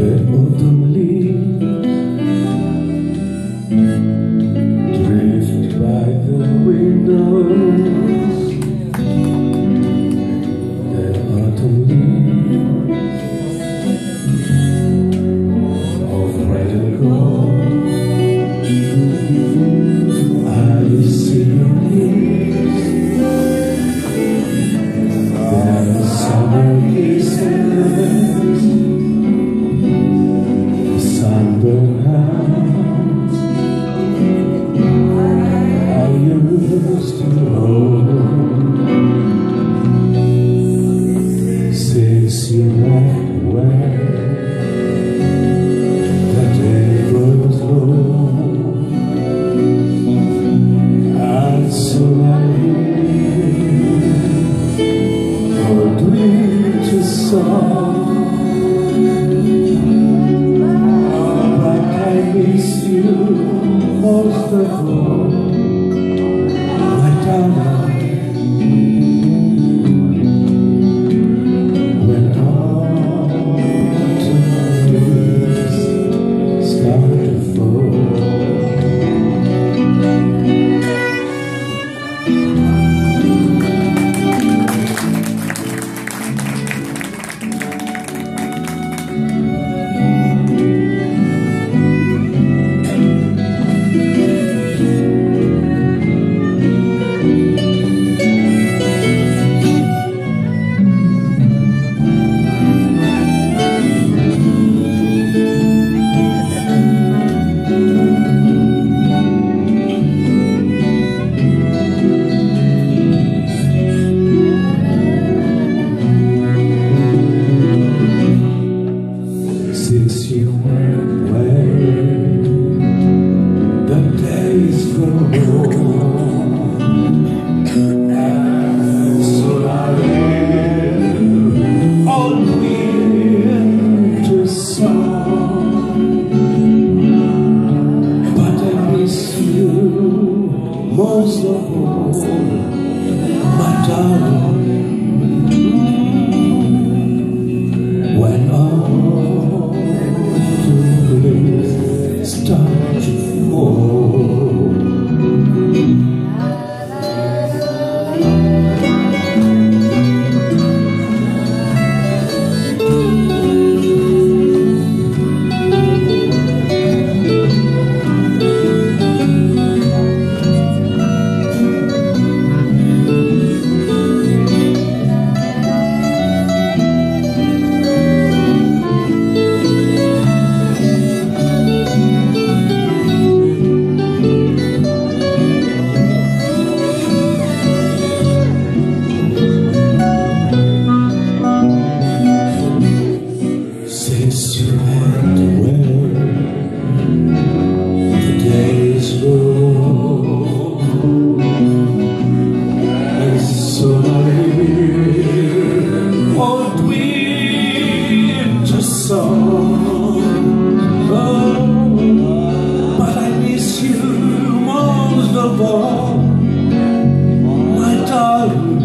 Ve know. 走 Amen. Oh, ball, my darling.